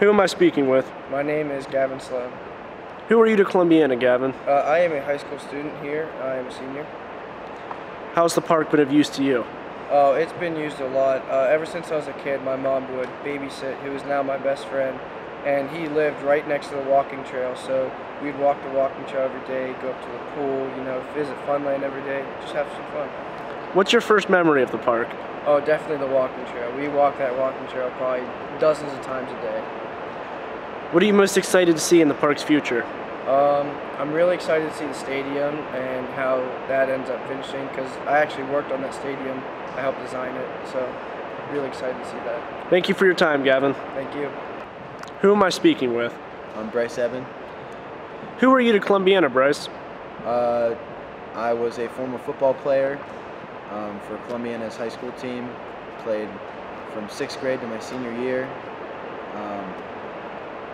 Who am I speaking with? My name is Gavin Sloan. Who are you to Columbiana, Gavin? Uh, I am a high school student here. I am a senior. How's the park been of use to you? Oh, it's been used a lot. Uh, ever since I was a kid, my mom would babysit who is now my best friend, and he lived right next to the walking trail. So we'd walk the walking trail every day, go up to the pool, you know, visit Funland every day, just have some fun. What's your first memory of the park? Oh, definitely the walking trail. We walk that walking trail probably dozens of times a day. What are you most excited to see in the park's future? Um, I'm really excited to see the stadium and how that ends up finishing because I actually worked on that stadium. I helped design it, so really excited to see that. Thank you for your time, Gavin. Thank you. Who am I speaking with? I'm Bryce Ebben. Who are you to Columbiana, Bryce? Uh, I was a former football player um, for Columbiana's high school team. Played from sixth grade to my senior year. Um,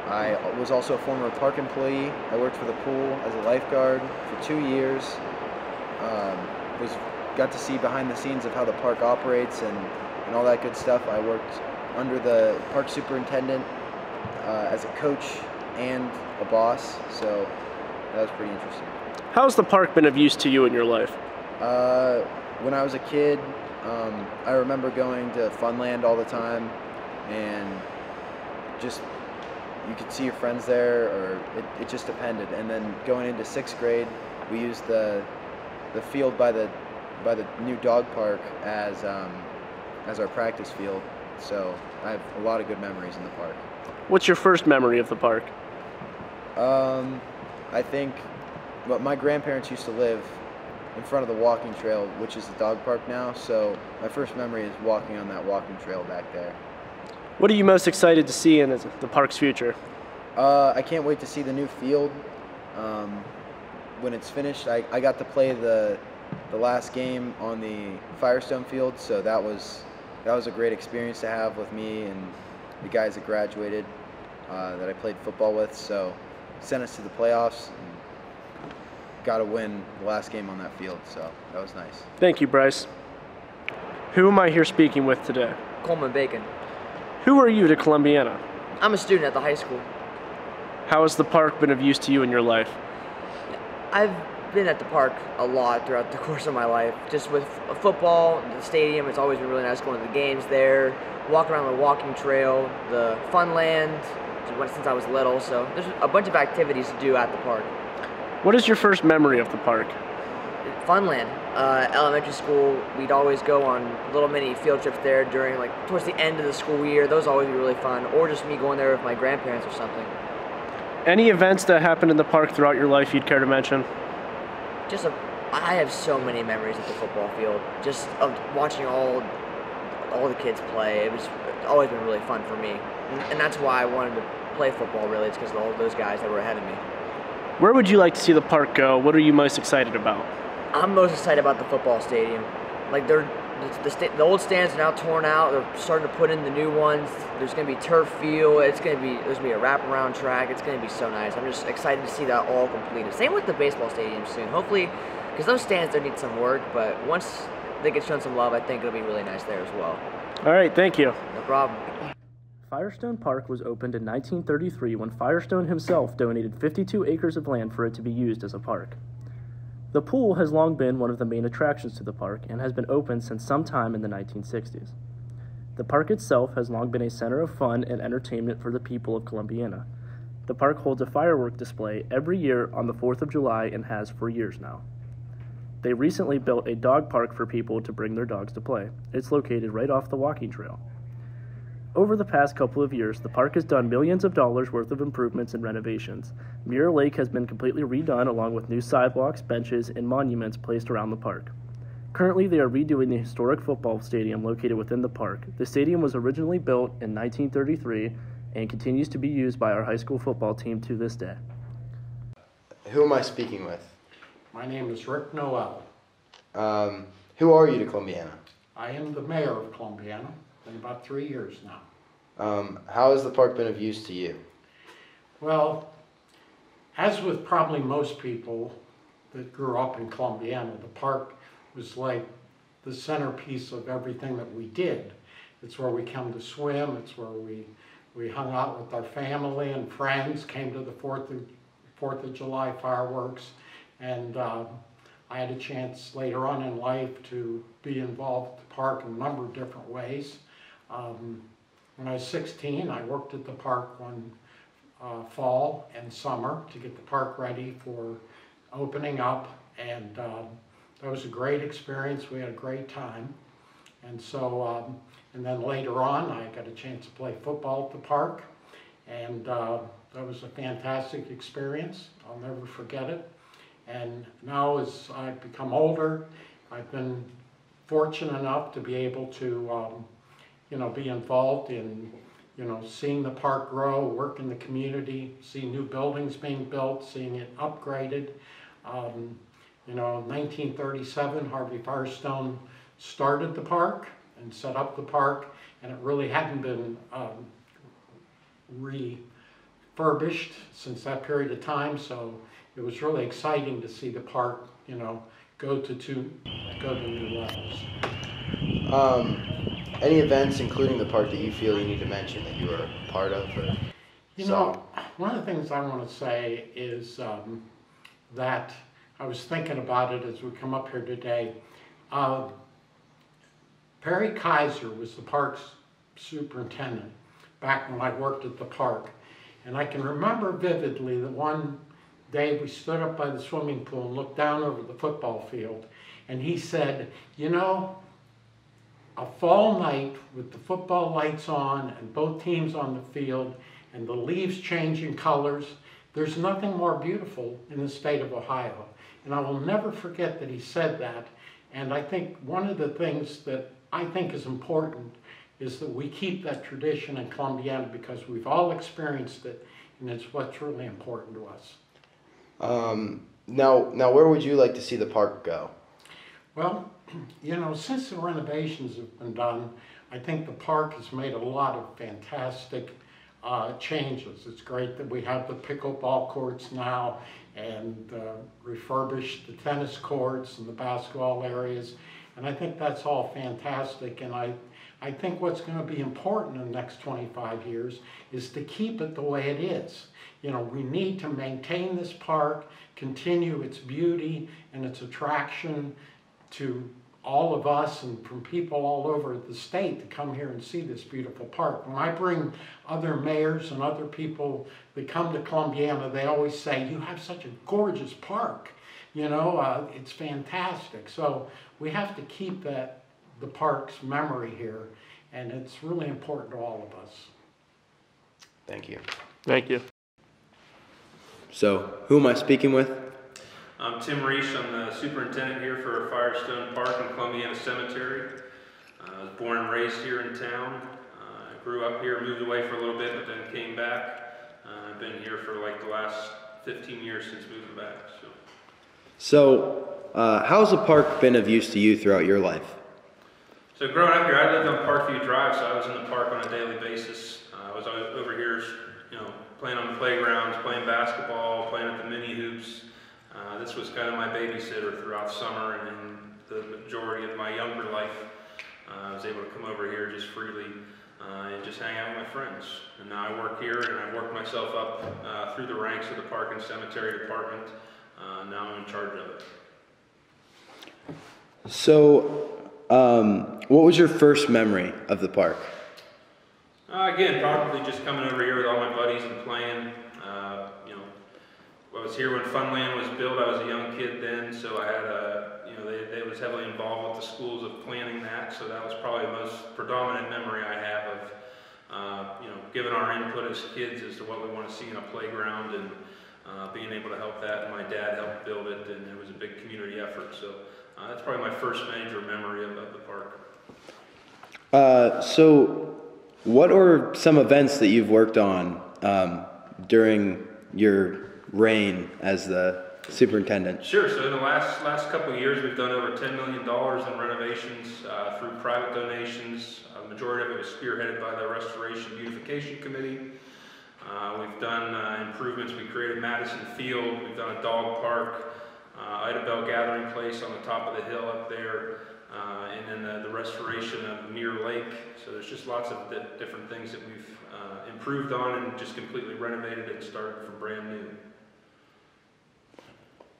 I was also a former park employee. I worked for the pool as a lifeguard for two years. Um, was got to see behind the scenes of how the park operates and, and all that good stuff. I worked under the park superintendent uh, as a coach and a boss, so that was pretty interesting. How's the park been of use to you in your life? Uh, when I was a kid, um, I remember going to Funland all the time, and just you could see your friends there, or it, it just depended. And then going into sixth grade, we used the the field by the by the new dog park as um, as our practice field. So I have a lot of good memories in the park. What's your first memory of the park? Um, I think, but my grandparents used to live in front of the walking trail, which is the dog park now. So my first memory is walking on that walking trail back there. What are you most excited to see in the park's future? Uh, I can't wait to see the new field. Um, when it's finished, I, I got to play the the last game on the Firestone field, so that was that was a great experience to have with me and the guys that graduated uh, that I played football with. So sent us to the playoffs and got to win the last game on that field. So that was nice. Thank you, Bryce. Who am I here speaking with today? Coleman Bacon. Who are you to Columbiana? I'm a student at the high school. How has the park been of use to you in your life? I've been at the park a lot throughout the course of my life. Just with football, the stadium, it's always been really nice going to the games there, walk around the walking trail, the fun land, since I was little. So there's a bunch of activities to do at the park. What is your first memory of the park? Funland. Uh, elementary school, we'd always go on little mini field trips there during like towards the end of the school year. Those always be really fun, or just me going there with my grandparents or something. Any events that happened in the park throughout your life you'd care to mention? Just a, I have so many memories at the football field. Just of watching all, all the kids play. It was always been really fun for me, and, and that's why I wanted to play football. Really, it's because of all those guys that were ahead of me. Where would you like to see the park go? What are you most excited about? I'm most excited about the football stadium. Like they're the, the, the, old stands are now torn out. They're starting to put in the new ones. There's going to be turf field. It's going to be there's going to be a wraparound track. It's going to be so nice. I'm just excited to see that all completed. Same with the baseball stadium soon. Hopefully, because those stands they need some work. But once they get shown some love, I think it'll be really nice there as well. All right, thank you. No problem. Firestone Park was opened in 1933 when Firestone himself donated 52 acres of land for it to be used as a park. The pool has long been one of the main attractions to the park and has been open since sometime in the 1960s. The park itself has long been a center of fun and entertainment for the people of Columbiana. The park holds a firework display every year on the 4th of July and has for years now. They recently built a dog park for people to bring their dogs to play. It's located right off the walking trail. Over the past couple of years, the park has done millions of dollars worth of improvements and renovations. Mirror Lake has been completely redone along with new sidewalks, benches, and monuments placed around the park. Currently, they are redoing the historic football stadium located within the park. The stadium was originally built in 1933 and continues to be used by our high school football team to this day. Who am I speaking with? My name is Rick Noel. Um, who are you to Columbiana? I am the mayor of Columbiana. Been about three years now. Um, how has the park been of use to you? Well, as with probably most people that grew up in Columbiana, the park was like the centerpiece of everything that we did. It's where we come to swim, it's where we We hung out with our family and friends, came to the Fourth of, Fourth of July fireworks, and uh, I had a chance later on in life to be involved at the park in a number of different ways. Um, when I was 16, I worked at the park one uh, fall and summer to get the park ready for opening up, and um, that was a great experience. We had a great time. And so, um, and then later on, I got a chance to play football at the park, and uh, that was a fantastic experience. I'll never forget it. And now, as I've become older, I've been fortunate enough to be able to, um, you know, be involved in, you know, seeing the park grow, work in the community, see new buildings being built, seeing it upgraded. Um, you know, 1937, Harvey Firestone started the park and set up the park, and it really hadn't been um, refurbished since that period of time. So it was really exciting to see the park, you know, go to two, go to new levels. Um, any events, including the park, that you feel you need to mention that you were part of? Or You know, one of the things I want to say is um, that I was thinking about it as we come up here today. Uh, Perry Kaiser was the park's superintendent back when I worked at the park. And I can remember vividly that one day we stood up by the swimming pool and looked down over the football field. And he said, You know, a fall night with the football lights on and both teams on the field and the leaves changing colors, there's nothing more beautiful in the state of Ohio. And I will never forget that he said that. And I think one of the things that I think is important is that we keep that tradition in Columbiana because we've all experienced it and it's what's really important to us. Um, now, now, where would you like to see the park go? Well, you know, since the renovations have been done, I think the park has made a lot of fantastic uh, changes. It's great that we have the pickleball courts now and uh, refurbished the tennis courts and the basketball areas. And I think that's all fantastic. And I, I think what's going to be important in the next 25 years is to keep it the way it is. You know, we need to maintain this park, continue its beauty and its attraction to all of us and from people all over the state to come here and see this beautiful park. When I bring other mayors and other people that come to Columbiana, they always say, you have such a gorgeous park. You know, uh, it's fantastic. So we have to keep that, the park's memory here, and it's really important to all of us. Thank you. Thank you. So, who am I speaking with? I'm Tim Reese. I'm the superintendent here for Firestone Park and Columbiana Cemetery. Uh, I was born and raised here in town. Uh, I grew up here, moved away for a little bit, but then came back. Uh, I've been here for like the last 15 years since moving back. So, So, uh, how's the park been of use to you throughout your life? so growing up here, I lived on Parkview Drive, so I was in the park on a daily basis. Uh, I was over here, you know, playing on the playgrounds, playing basketball, playing at the mini hoops. Uh, this was kind of my babysitter throughout summer and in the majority of my younger life. Uh, I was able to come over here just freely uh, and just hang out with my friends. And now I work here and I worked myself up uh, through the ranks of the Park and Cemetery Department. Uh, now I'm in charge of it. So, um, what was your first memory of the park? Uh, again, probably just coming over here with all my buddies and playing. Uh, you know, I was here when Funland was built. I was a young kid then, so I had a, you know, they, they was heavily involved with the schools of planning that. So that was probably the most predominant memory I have of, uh, you know, giving our input as kids as to what we want to see in a playground and uh, being able to help that. And my dad helped build it, and it was a big community effort. So uh, that's probably my first major memory of, of the park. Uh, so, what are some events that you've worked on um, during your reign as the superintendent? Sure. So in the last last couple of years, we've done over ten million dollars in renovations uh, through private donations. A majority of it was spearheaded by the Restoration Beautification Committee. Uh, we've done uh, improvements. We created Madison Field. We've done a dog park, uh, Ida Bell Gathering Place on the top of the hill up there, uh, and then the, the restoration of Mirror Lake. So there's just lots of di- different things that we've uh, improved on and just completely renovated and started from brand new.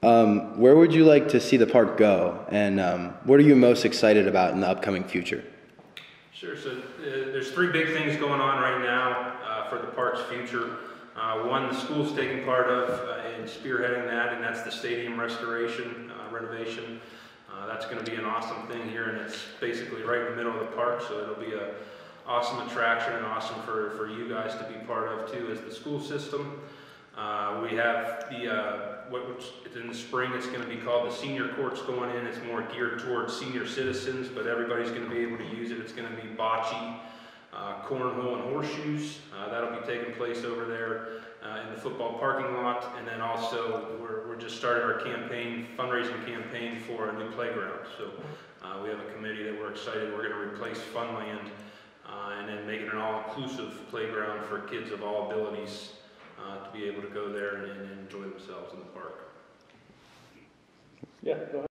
Um, where would you like to see the park go, and um, what are you most excited about in the upcoming future? Sure. So uh, there's three big things going on right now uh, for the park's future. Uh, one, the school's taking part of uh, in spearheading that, and that's the stadium restoration uh, renovation. Uh, that's going to be an awesome thing here, and it's basically right in the middle of the park, so it'll be a awesome attraction and awesome for, for you guys to be part of too as the school system. Uh, we have the, uh, what, which, in the spring, it's gonna be called the senior courts going in. It's more geared towards senior citizens, but everybody's gonna be able to use it. It's gonna be bocce, uh, cornhole and horseshoes. Uh, that'll be taking place over there, uh, in the football parking lot. And then also, we're, we're just started our campaign, fundraising campaign for a new playground. So, uh, we have a committee that we're excited, we're gonna replace Funland, uh, and then make it an all-inclusive playground for kids of all abilities uh, to be able to go there and, and enjoy themselves in the park. Yeah, go ahead.